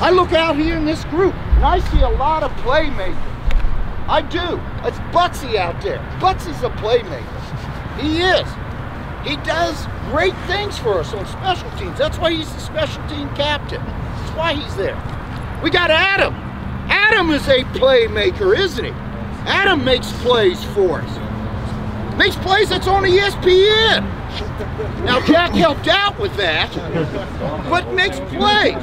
I look out here in this group and I see a lot of playmakers. I do. It's Butsy out there. Butsy's a playmaker. He is. He does great things for us on special teams. That's why he's the special team captain. That's why he's there. We got Adam. Adam is a playmaker, isn't he? Adam makes plays for us. Makes plays that's on ESPN. Now Jack helped out with that, but makes plays.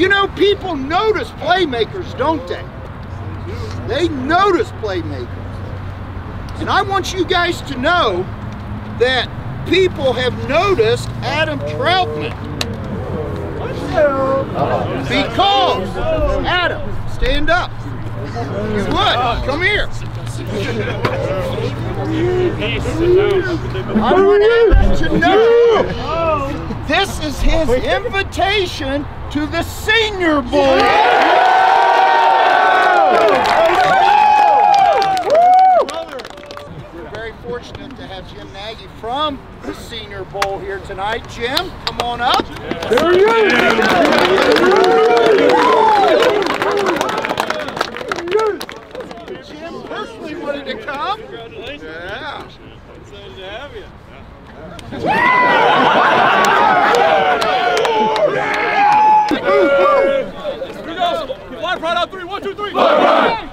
You know, people notice playmakers, don't they? They notice playmakers. And I want you guys to know that people have noticed Adam Trautman. Because, Adam, stand up. Come here. I want Adam to know his invitation to the Senior Bowl. We're very fortunate to have Jim Nagy from the Senior Bowl here tonight. Jim, come on up. There he is. Jim personally wanted to come. Congratulations. Yeah. Excited to have you. Right on three. One, two, three. Forward.